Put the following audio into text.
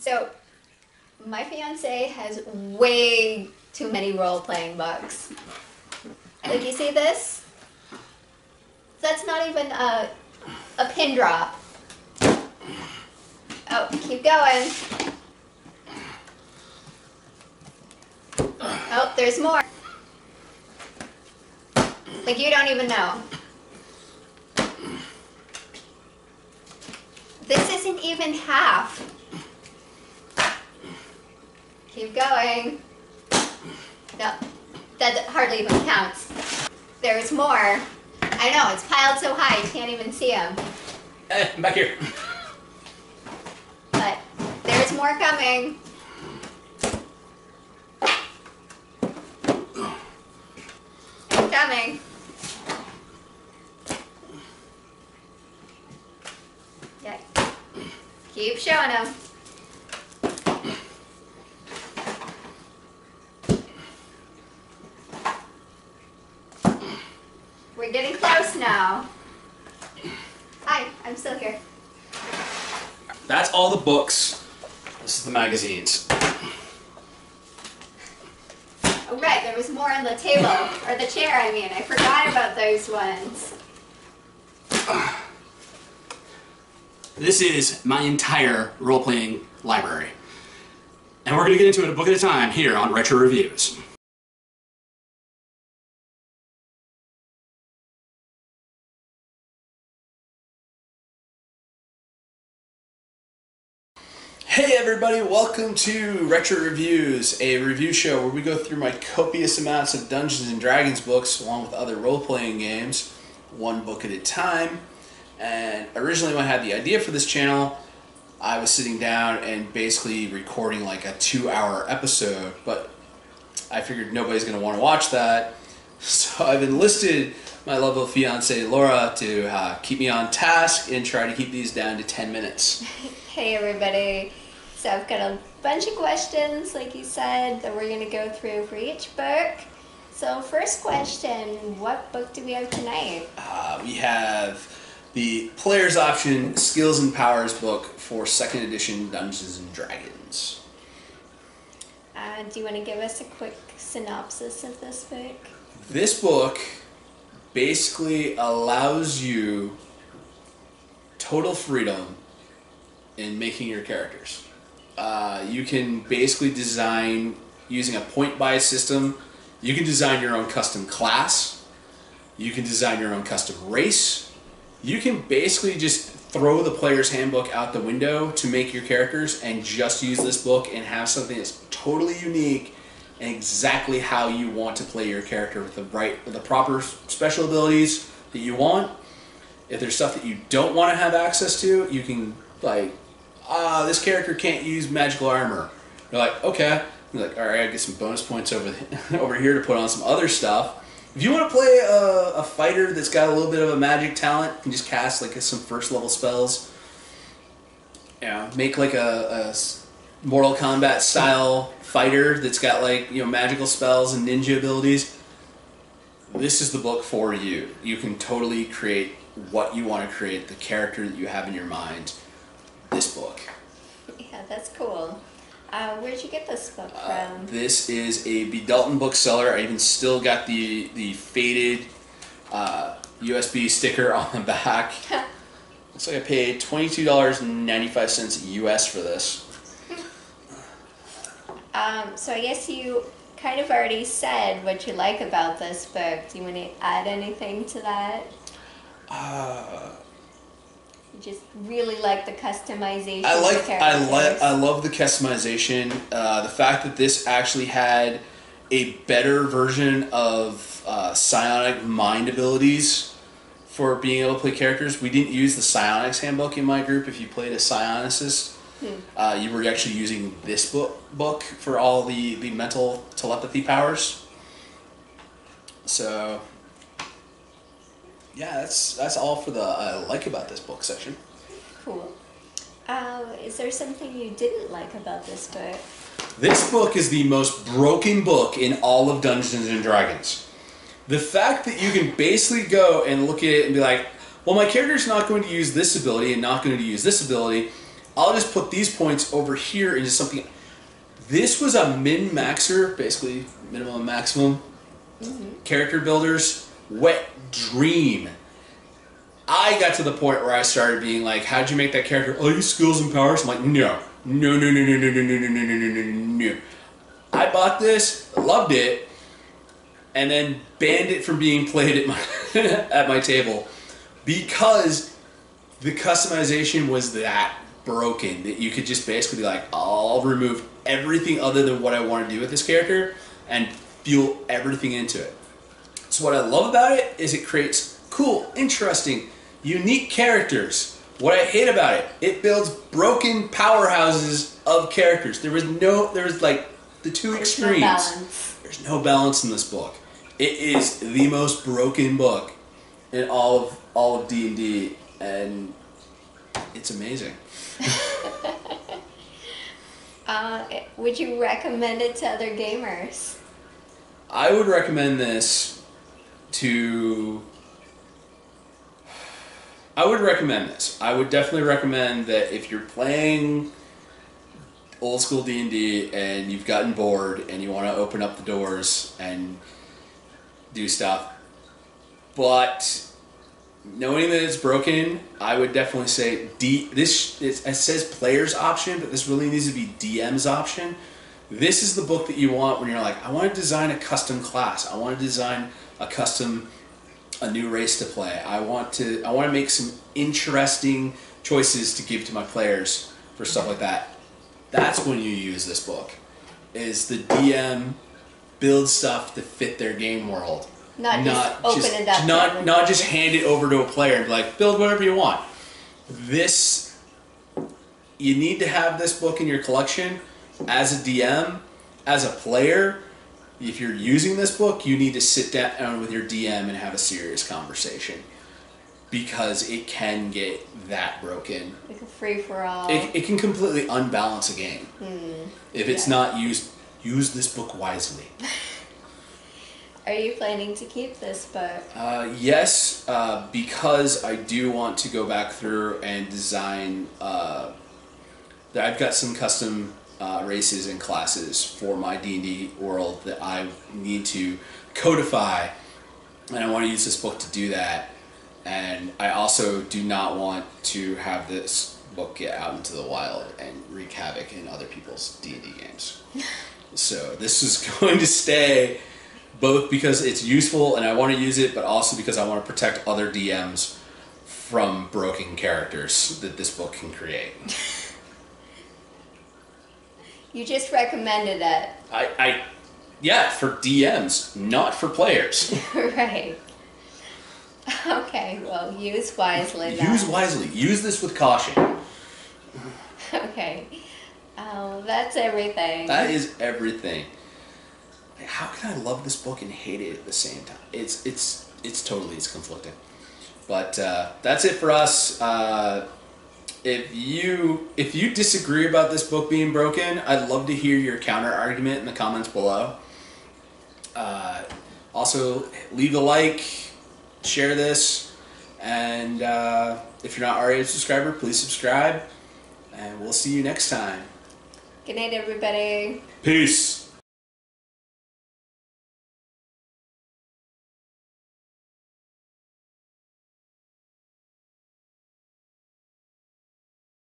So, my fiance has way too many role playing books. Like, you see this? That's not even a, a pin drop. Oh, keep going. Oh, there's more. Like, you don't even know. This isn't even half. Keep going. No, that hardly even counts. There's more. I know, it's piled so high you can't even see them. Hey, eh, I'm back here. But there's more coming. Coming. Yeah. Keep showing them. We're getting close now. Hi, I'm still here. That's all the books. This is the magazines. Oh, right, there was more on the table, or the chair, I mean. I forgot about those ones. This is my entire role playing library. And we're going to get into it a book at a time here on Retro Reviews. Hey everybody, welcome to Retro Reviews, a review show where we go through my copious amounts of Dungeons and Dragons books along with other role-playing games, one book at a time. And originally when I had the idea for this channel, I was sitting down and basically recording like a two-hour episode, but I figured nobody's going to want to watch that. So I've enlisted my lovely fiance Laura to uh, keep me on task and try to keep these down to 10 minutes. Hey, everybody. So, I've got a bunch of questions, like you said, that we're going to go through for each book. So, first question What book do we have tonight? Uh, we have the Player's Option Skills and Powers book for second edition Dungeons and Dragons. Uh, do you want to give us a quick synopsis of this book? This book basically allows you total freedom in making your characters. Uh, you can basically design using a point buy system. You can design your own custom class. You can design your own custom race. You can basically just throw the player's handbook out the window to make your characters and just use this book and have something that's totally unique exactly how you want to play your character with the right with the proper special abilities that you want. If there's stuff that you don't want to have access to, you can like ah, this character can't use magical armor. You're like, okay. You're like, all right, I get some bonus points over the, over here to put on some other stuff. If you want to play a, a fighter that's got a little bit of a magic talent, you can just cast like some first level spells. Yeah, make like a, a Mortal Kombat style fighter that's got like you know magical spells and ninja abilities. This is the book for you. You can totally create what you want to create, the character that you have in your mind. This book. Yeah, that's cool. Uh, where'd you get this book Uh, from? this is a B. Dalton bookseller. I even still got the the faded uh, USB sticker on the back. Looks like I paid twenty two dollars and ninety five cents US for this. Um, so, I guess you kind of already said what you like about this book. Do you want to add anything to that? Uh, You just really like the customization. I like the I like. I love the customization. Uh, the fact that this actually had a better version of uh, psionic mind abilities for being able to play characters. We didn't use the psionics handbook in my group. If you played a psionicist, uh, you were actually using this book book for all the the mental telepathy powers. So. Yeah, that's that's all for the I like about this book section. Cool. Uh, is there something you didn't like about this book? This book is the most broken book in all of Dungeons and Dragons. The fact that you can basically go and look at it and be like, well, my character's not going to use this ability and not going to use this ability, I'll just put these points over here into something. This was a min maxer, basically minimum and maximum character builders wet dream. I got to the point where I started being like, "How'd you make that character? Oh, you skills and powers." I'm like, "No, no, no, no, no, no, no, no, no, no, no, no, no, no." I bought this, loved it, and then banned it from being played at my at my table because the customization was that broken that you could just basically be like, I'll remove everything other than what I want to do with this character and fuel everything into it. So what I love about it is it creates cool, interesting, unique characters. What I hate about it, it builds broken powerhouses of characters. There was no, there was like the two There's extremes. balance. There's no balance in this book. It is the most broken book in all of all of D and D, and it's amazing. Uh, would you recommend it to other gamers? I would recommend this to. I would recommend this. I would definitely recommend that if you're playing old school D and D and you've gotten bored and you want to open up the doors and do stuff, but knowing that it's broken, I would definitely say D. This it, says players option, but this really needs to be DM's option. This is the book that you want when you're like, I want to design a custom class. I want to design a custom, a new race to play. I want to, I want to make some interesting choices to give to my players for stuff like that. That's when you use this book. Is the DM build stuff to fit their game world Not, just open just, it up. Not not just hand it over to a player and be like build whatever you want. This you need to have this book in your collection as a DM, as a player. If you're using this book, you need to sit down with your DM and have a serious conversation because it can get that broken. like a free for all. It, it can completely unbalance a game hmm. if it's Yeah. not used. Use this book wisely. Are you planning to keep this book? Uh, yes, uh, because I do want to go back through and design. Uh, I've got some custom uh, races and classes for my D and D world that I need to codify, and I want to use this book to do that. And I also do not want to have this book get out into the wild and wreak havoc in other people's D and D games. so this is going to stay both because it's useful and I want to use it, but also because I want to protect other DMs from broken characters that this book can create. You just recommended it. I, I yeah, for DMs, not for players. right. Okay, well, use wisely then. Use wisely. Use this with caution. Okay. Um, that's everything. That is everything. How can I love this book and hate it at the same time? It's it's it's totally it's conflicting. But uh, that's it for us. Uh, if you if you disagree about this book being broken, I'd love to hear your counter argument in the comments below. Uh, also, leave a like, share this, and uh, if you're not already a subscriber, please subscribe. And we'll see you next time. Good night, everybody. Peace.